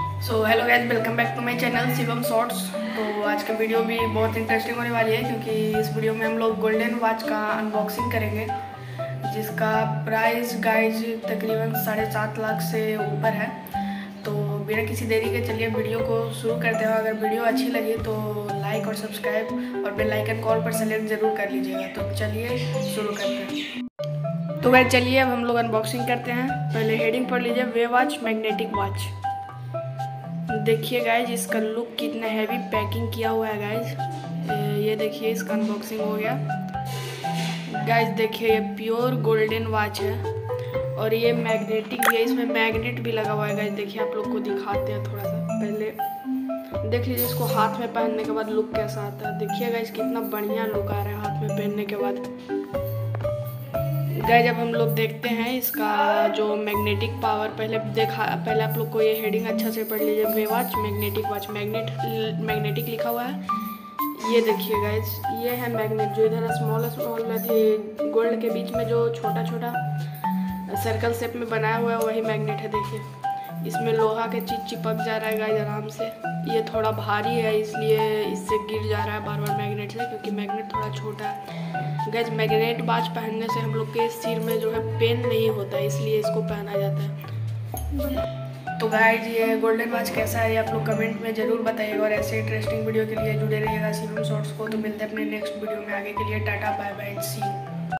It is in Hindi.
So hello guys welcome back to my channel Shivam shorts तो आज का वीडियो भी बहुत इंटरेस्टिंग होने वाली है क्योंकि इस वीडियो में हम लोग गोल्डन वॉच का अनबॉक्सिंग करेंगे, जिसका प्राइस गाइज़ तकरीबन साढ़े सात लाख से ऊपर है। तो बिना किसी देरी के चलिए वीडियो को शुरू करते हैं। अगर वीडियो अच्छी लगी तो लाइक और सब्सक्राइब और बेल आइकन कॉल पर सेलेक्ट ज़रूर कर लीजिएगा। तो चलिए शुरू करते हैं। तो गाइज़ चलिए अब हम लोग अनबॉक्सिंग करते हैं। पहले हेडिंग पढ़ लीजिए वे वॉच मैग्नेटिक वॉच देखिए गाइज़ इसका लुक कितना हैवी पैकिंग किया हुआ है गाइज़ ये देखिए इसका अनबॉक्सिंग हो गया। गाइज़ देखिए ये प्योर गोल्डन वॉच है। और ये मैग्नेटिक है, इसमें मैग्नेट भी लगा हुआ है गाइज़ देखिए आप लोग को दिखाते हैं थोड़ा सा पहले। देख लीजिए इसको हाथ में पहनने के बाद लुक कैसा आता है। देखिए गाइज़ कितना बढ़िया लुक आ रहा है हाथ में पहनने के बाद। गाय जब हम लोग देखते हैं इसका जो मैग्नेटिक पावर पहले देखा, पहले आप लोग को ये हेडिंग अच्छा से पढ़ लीजिए way watch magnetic watch magnet magnetic लिखा हुआ है। ये देखिए गाइज़ ये है मैग्नेट जो इधर स्मॉल स्मॉल थी गोल्ड के बीच में जो छोटा छोटा सर्कल शेप में बनाया हुआ है, वही मैग्नेट है, देखिए। इसमें लोहा के चीज़ चिपक जा रहा है गाइज़ आराम से। ये थोड़ा भारी है, इसलिए इससे गिर जा रहा है बार बार मैग्नेट से, क्योंकि मैग्नेट थोड़ा छोटा है। गैज मैग्नेट बाज पहनने से हम लोग के सिर में जो है पेन नहीं होता इसलिए इसको पहना जाता है। तो गाइज़ ये गोल्डन वॉच कैसा है आप लोग कमेंट में ज़रूर बताइएगा और ऐसे इंटरेस्टिंग वीडियो के लिए जुड़े रहिएगा सीएम शॉर्ट्स को। तो मिलते हैं अपने नेक्स्ट वीडियो में। आगे के लिए टाटा बाय बाय सी